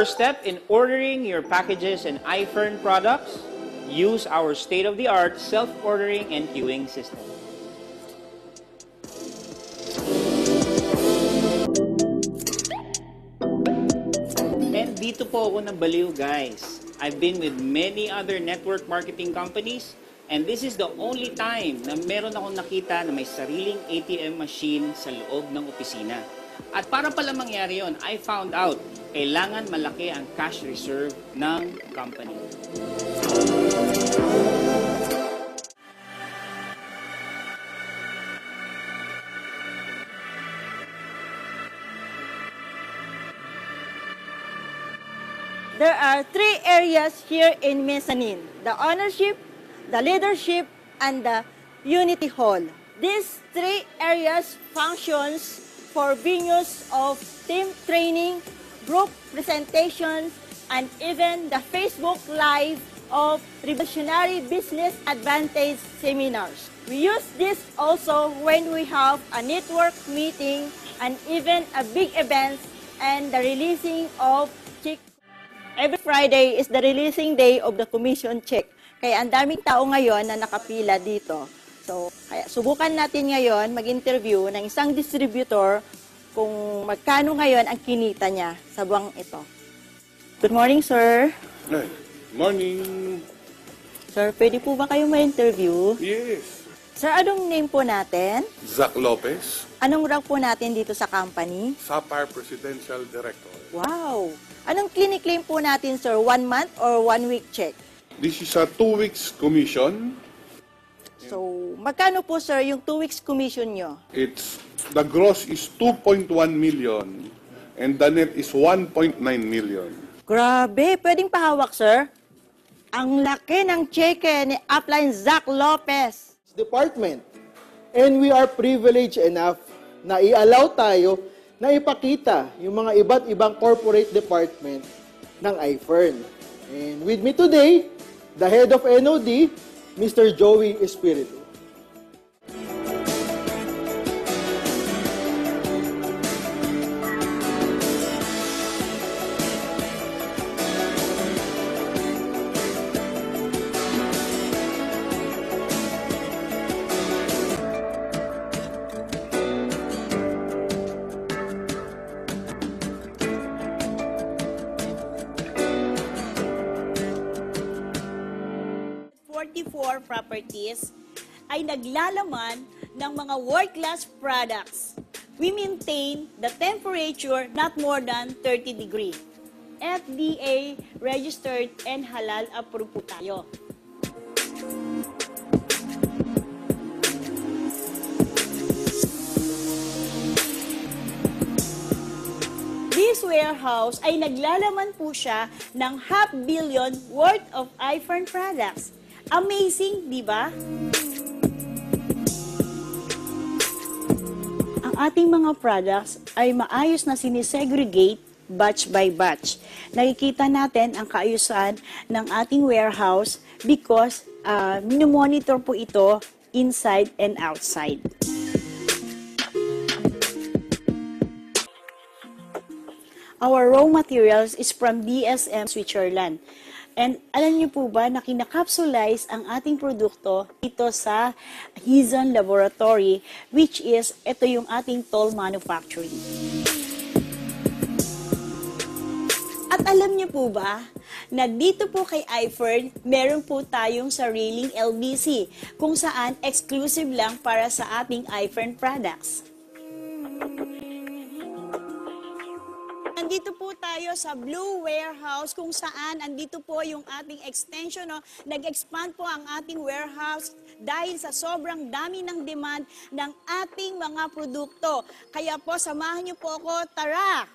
first step in ordering your packages and iFern products, use our state-of-the-art self-ordering and queuing system. And dito po ako nabaliw, guys. I've been with many other network marketing companies and this is the only time na meron akong nakita na may sariling ATM machine sa loob ng opisina. At para pala mangyari yon, I found out kailangan malaki ang cash reserve ng company. There are three areas here in Mezzanine, the ownership, the leadership, and the unity hall. These three areas functions for venues of team training, group presentations, and even the Facebook Live of Revolutionary Business Advantage seminars. We use this also when we have a network meeting and even a big event and the releasing of chick Every Friday is the releasing day of the commission check. Kaya ang daming tao ngayon na nakapila dito. So, kaya subukan natin ngayon mag-interview ng isang distributor kung magkano ngayon ang kinita niya sa buwang ito. Good morning, sir. Hey, morning. Sir, pwede po ba kayo ma-interview? Yes. Sir, anong name po natin? Zach Lopez, Anong rank po natin dito sa company? SAPAR Presidential Director. Wow! Anong clinic-claim po natin, sir? One month or one week check? This is a two weeks commission. So, magkano po, sir, yung two weeks commission nyo? It's the gross is 2.1 million and the net is 1.9 million. Grabe, pwedeng pahawak, sir. Ang laki ng cheque ni Upline Zach Lopez. department. And we are privileged enough na i-allow tayo na ipakita yung mga iba't ibang corporate department ng iFern. And with me today, the head of NOD, Mr. Joey Espiritu. Forty-four properties ay naglalaman ng mga world-class products. We maintain the temperature not more than 30 degree. FDA registered and halal approved po tayo. This warehouse ay naglalaman po siya ng half billion worth of iPhone products. Amazing, di ba? Ang ating mga products ay maayos na sinisegregate batch by batch. Nakikita natin ang kaayusan ng ating warehouse because uh, minomonitor po ito inside and outside. Our raw materials is from DSM Switzerland. And alam niyo po ba na kinakapsulize ang ating produkto ito sa Hizon Laboratory which is ito yung ating toll manufacturing. At alam niyo po ba na dito po kay iFern, meron po tayong sariling LBC kung saan exclusive lang para sa ating iFern products. Nandito po tayo sa Blue Warehouse kung saan andito po yung ating extension. No? Nag-expand po ang ating warehouse dahil sa sobrang dami ng demand ng ating mga produkto. Kaya po, samahan niyo po ako. Tara!